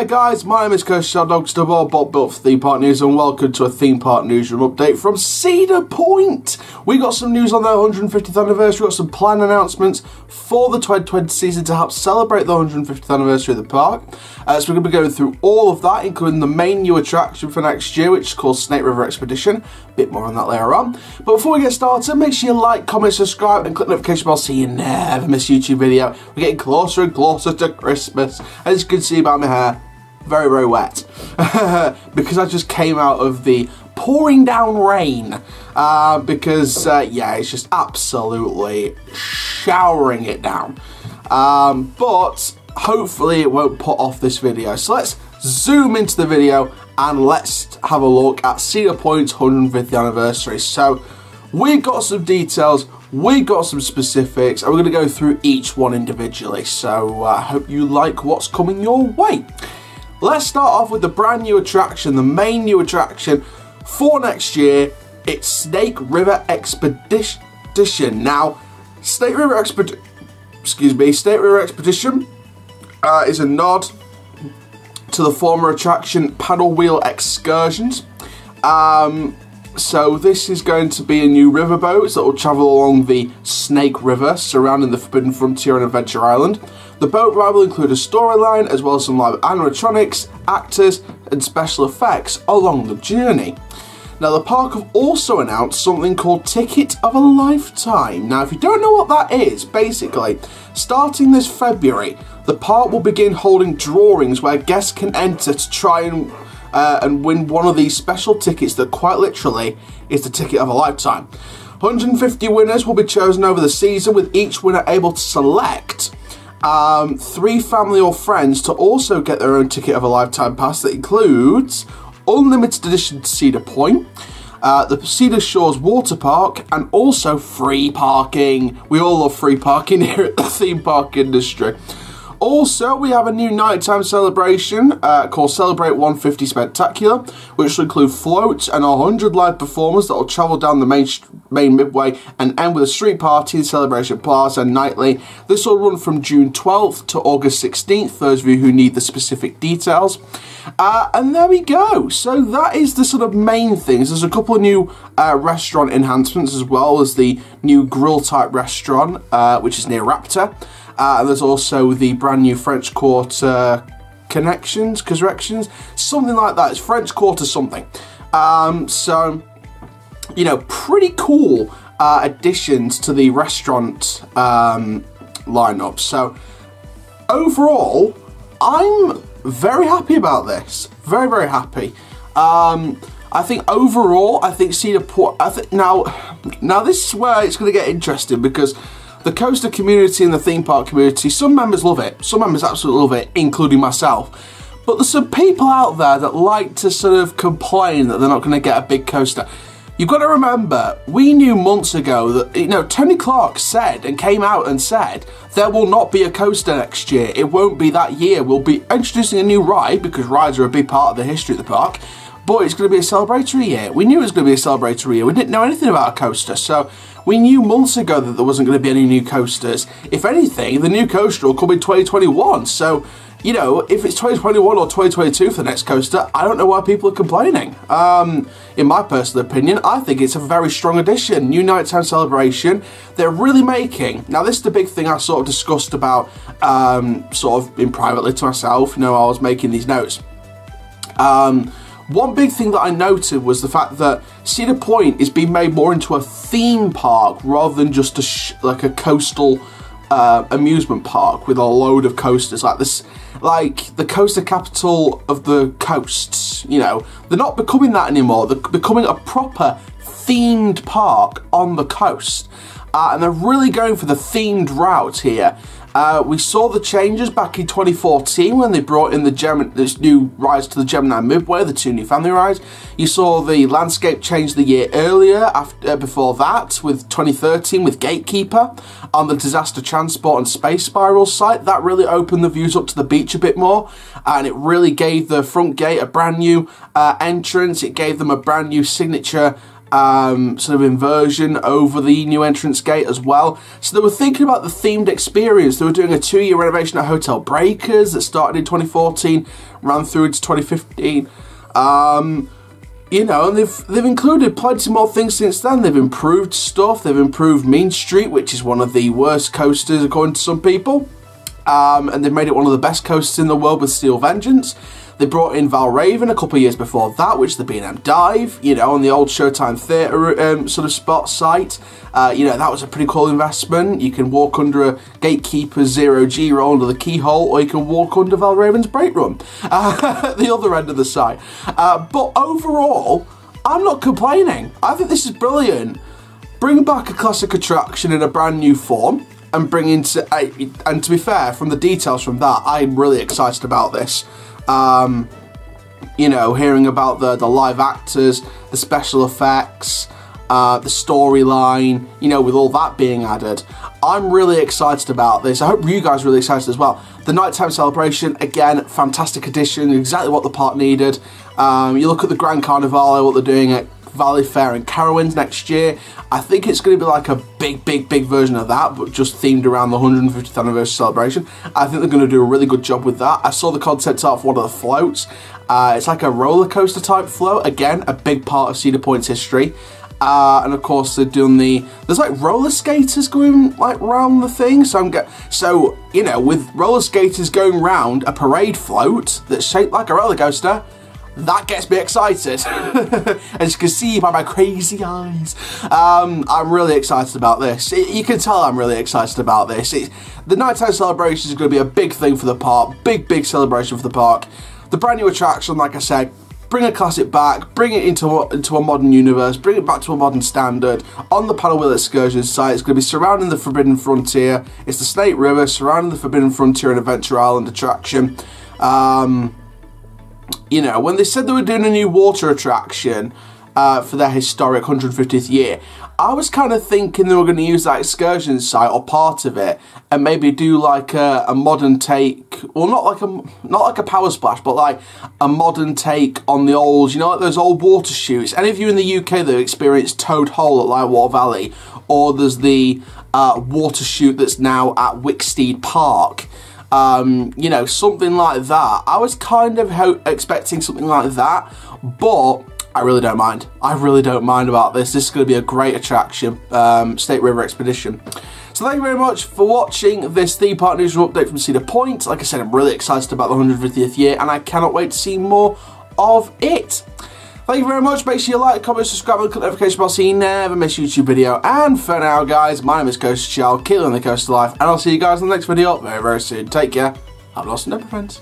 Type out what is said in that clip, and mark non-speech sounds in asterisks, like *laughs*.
there guys, my name is Kirsty Dogster Bob, Bob Built for Theme Park News and welcome to a Theme Park Newsroom update from Cedar Point. We got some news on their 150th anniversary, got some plan announcements for the 2020 season to help celebrate the 150th anniversary of the park. Uh, so we're going to be going through all of that, including the main new attraction for next year, which is called Snake River Expedition. A bit more on that later on. But before we get started, make sure you like, comment, subscribe and click the notification bell so you never miss a YouTube video. We're getting closer and closer to Christmas. As you can see by my hair, very, very wet *laughs* because I just came out of the pouring down rain uh, because, uh, yeah, it's just absolutely showering it down. Um, but hopefully it won't put off this video. So let's zoom into the video and let's have a look at Cedar Point's 150th anniversary. So we've got some details, we've got some specifics, and we're going to go through each one individually. So I uh, hope you like what's coming your way. Let's start off with the brand new attraction, the main new attraction for next year. It's Snake River Expedition. Now, Snake River Expedition, excuse me, Snake River Expedition uh, is a nod to the former attraction Paddlewheel Excursions. Um, so this is going to be a new riverboat that will travel along the Snake River surrounding the Forbidden Frontier on Adventure Island. The boat ride will include a storyline as well as some live animatronics, actors and special effects along the journey. Now the park have also announced something called Ticket of a Lifetime. Now if you don't know what that is, basically, starting this February, the park will begin holding drawings where guests can enter to try and uh, and win one of these special tickets that quite literally is the ticket of a lifetime. 150 winners will be chosen over the season with each winner able to select um, three family or friends to also get their own ticket of a lifetime pass that includes unlimited addition to Cedar Point, uh, the Cedar Shores Water Park, and also free parking. We all love free parking *laughs* here at the theme park industry. Also, we have a new nighttime celebration uh, called Celebrate 150 Spectacular, which will include floats and 100 live performers that will travel down the main main midway and end with a street party Celebration Plaza nightly. This will run from June 12th to August 16th, those of you who need the specific details. Uh, and there we go. So that is the sort of main things. There's a couple of new uh, restaurant enhancements as well as the new grill type restaurant, uh, which is near Raptor. Uh, and there's also the brand new French Quarter Connections, Corrections, something like that. It's French Quarter something. Um, so, you know, pretty cool uh, additions to the restaurant um, lineup. So, overall, I'm very happy about this. Very, very happy. Um, I think overall, I think Cedar Point. I think now, now this is where it's going to get interesting because the coaster community and the theme park community, some members love it, some members absolutely love it, including myself. But there's some people out there that like to sort of complain that they're not going to get a big coaster. You've got to remember, we knew months ago that, you know, Tony Clark said and came out and said there will not be a coaster next year. It won't be that year. We'll be introducing a new ride because rides are a big part of the history of the park. But it's going to be a celebratory year. We knew it was going to be a celebratory year. We didn't know anything about a coaster. So we knew months ago that there wasn't going to be any new coasters. If anything, the new coaster will come in 2021. So, you know, if it's 2021 or 2022 for the next coaster, I don't know why people are complaining. Um, in my personal opinion, I think it's a very strong addition. New nighttime celebration. They're really making. Now, this is the big thing I sort of discussed about, um, sort of in privately to myself. You know, I was making these notes. Um, one big thing that I noted was the fact that Cedar Point is being made more into a theme park rather than just a like a coastal uh, amusement park with a load of coasters like this like the coaster capital of the coasts you know? They're not becoming that anymore. They're becoming a proper themed park on the coast. Uh, and they're really going for the themed route here uh, we saw the changes back in 2014 when they brought in the Gem this new rise to the Gemini Midway, the two new family rides. You saw the landscape change the year earlier, after uh, before that, with 2013 with Gatekeeper on the Disaster Transport and Space Spiral site. That really opened the views up to the beach a bit more, and it really gave the front gate a brand new uh, entrance. It gave them a brand new signature um, sort of inversion over the new entrance gate as well. So they were thinking about the themed experience. They were doing a two-year renovation at Hotel Breakers that started in 2014, ran through into 2015. Um, you know, and they've they've included plenty more things since then. They've improved stuff. They've improved Mean Streak, which is one of the worst coasters according to some people. Um, and they've made it one of the best coasters in the world with Steel Vengeance. They brought in Valravn a couple of years before that, which the B&M Dive, you know, on the old Showtime Theatre um, sort of spot site. Uh, you know, that was a pretty cool investment. You can walk under a Gatekeeper Zero G roll under the keyhole, or you can walk under Valravn's Break Room *laughs* uh, at *laughs* the other end of the site. Uh, but overall, I'm not complaining. I think this is brilliant. Bring back a classic attraction in a brand new form and bring into and to be fair from the details from that I'm really excited about this um, you know, hearing about the, the live actors, the special effects, uh, the storyline, you know, with all that being added. I'm really excited about this. I hope you guys are really excited as well. The nighttime celebration, again, fantastic addition, exactly what the park needed. Um, you look at the Grand Carnival, what they're doing at Valleyfair and Carowinds next year. I think it's going to be like a big, big, big version of that, but just themed around the 150th anniversary celebration. I think they're going to do a really good job with that. I saw the concept art for one of the floats. Uh, it's like a roller coaster type float. Again, a big part of Cedar Point's history. Uh, and of course they're doing the there's like roller skaters going like round the thing so I'm get so you know with roller skaters going round a parade float that's shaped like a roller coaster that gets me excited. *laughs* As you can see by my crazy eyes. Um, I'm really excited about this. It, you can tell I'm really excited about this. It, the nighttime celebration is going to be a big thing for the park. Big, big celebration for the park. The brand new attraction, like I said, bring a classic back, bring it into, into a modern universe, bring it back to a modern standard. On the Paddlewheel Excursion site, it's going to be surrounding the Forbidden Frontier. It's the Snake River, surrounding the Forbidden Frontier and Adventure Island attraction. Um, you know, when they said they were doing a new water attraction uh, for their historic 150th year, I was kind of thinking they were going to use that excursion site or part of it and maybe do like a, a, modern take, well, not like a not like a power splash, but like a modern take on the old, you know, like those old water chutes. Any of you in the UK that have experienced Toad Hole at Lightwater Valley, or there's the uh, water chute that's now at Wicksteed Park um, you know, something like that. I was kind of expecting something like that, but I really don't mind. I really don't mind about this. This is going to be a great attraction, um, Snake River Expedition. So thank you very much for watching this theme park news update from Cedar Point. Like I said, I'm really excited about the 150th year and I cannot wait to see more of it. Thank you very much. Make sure you like, comment, subscribe, and click notification bell so you never miss a YouTube video. And for now, guys, my name is Coaster Chall, killing the coaster life, and I'll see you guys in the next video very, very soon. Take care. Have a awesome day, friends.